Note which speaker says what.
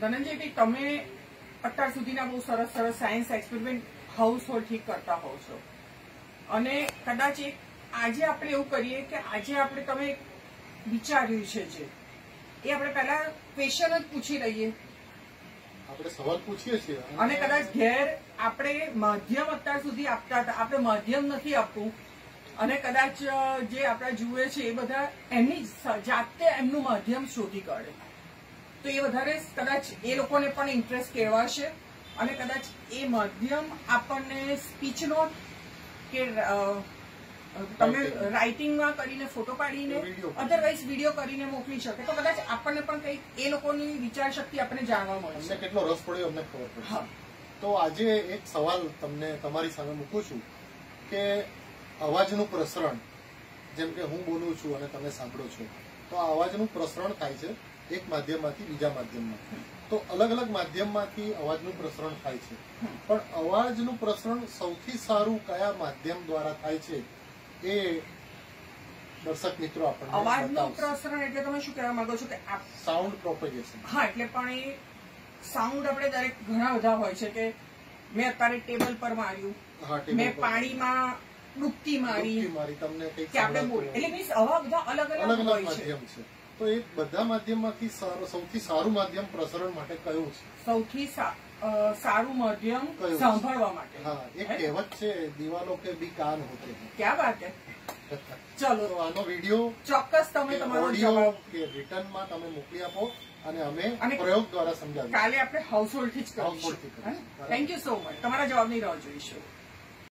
Speaker 1: ધનંજયભાઈ તમે અત્યાર સુધીના બહુ સરસ સરસ સાયન્સ એક્સપેરિમેન્ટ હાઉસ હોલ્ડથી કરતા હોવ છો. અને કદાચ એક આજે આપણે એવું કરીએ કે આજે આપણે તમે વિચાર્યું છે જે એ આપણે પહેલા ક્વેશ્ચન જ પૂછી લઈએ.
Speaker 2: આપણે સવાલ પૂછીએ છીએ.
Speaker 1: અને કદાચ ઘેર આપણે માધ્યમ અત્યાર સુધી આપતા હતા. આપણે માધ્યમ નથી આપવું. અને કદાચ જે આપણા જુએ છે એ બધા એમની જાતે એમનું માધ્યમ શોધી કાઢે. તો એ વધારે કદાચ એ લોકોને પણ ઇન્ટરેસ્ટ કહેવાશે અને કદાચ એ માધ્યમ આપણને સ્પીચ નોટ કે તમે રાઇટિંગમાં કરીને ફોટો પાડીને અધરવાઇઝ વીડિયો કરીને મોકલી શકે. તો કદાચ આપણને પણ કંઈક એ લોકોની વિચાર શક્તિ આપણને જાણવા
Speaker 2: મળે
Speaker 1: મળશે
Speaker 2: કેટલો રસ પડ્યો અમને ખબર પડે
Speaker 1: હા.
Speaker 2: તો આજે એક સવાલ તમને તમારી સામે મૂકું છું કે અવાજનું પ્રસરણ જેમ કે હું બોલું છું અને તમે સાંભળો છો તો આ અવાજનું પ્રસરણ થાય છે એક માધ્યમમાંથી બીજા માધ્યમમાં. તો અલગ અલગ માધ્યમમાંથી અવાજનું પ્રસરણ થાય છે. પણ અવાજનું પ્રસરણ સૌથી સારું કયા માધ્યમ દ્વારા થાય છે એ દર્શક મિત્રો આપણને
Speaker 1: અવાજનું પ્રસરણ એટલે તમે શું કહેવા માંગો છો કે
Speaker 2: સાઉન્ડ પ્રોપેગેશન
Speaker 1: હા એટલે પણ એ સાઉન્ડ આપણે દરેક ઘણા બધા હોય છે કે મેં અત્યારે ટેબલ પર માર્યું.
Speaker 2: હા
Speaker 1: મેં પાણીમાં ડૂબકી મારી
Speaker 2: મારી તમને
Speaker 1: કે આપણે એટલે મીન્સ આવા બધા અલગ
Speaker 2: અલગ માધ્યમ છે. તો એ બધા માધ્યમમાંથી સૌથી સારું માધ્યમ પ્રસરણ માટે કયું છે?
Speaker 1: સૌથી સારું માધ્યમ સાંભળવા માટે.
Speaker 2: હા એક કહેવત છે દિવાલો કે બી કાન હોતે
Speaker 1: ક્યાં વાત હે? ચલો.
Speaker 2: આનો વીડિયો
Speaker 1: ચોક્કસ તમે તમારો
Speaker 2: ઓડિયો
Speaker 1: જવાબ
Speaker 2: કે રિટર્નમાં તમે મોકલી આપો અને અમે પ્રયોગ દ્વારા સમજાવીશું.
Speaker 1: કાલે આપણે હાઉસ હોલ્ડથી જ
Speaker 2: કરીશું.
Speaker 1: થેન્ક યુ સો મચ તમારા જવાબની રાહ જોઈશું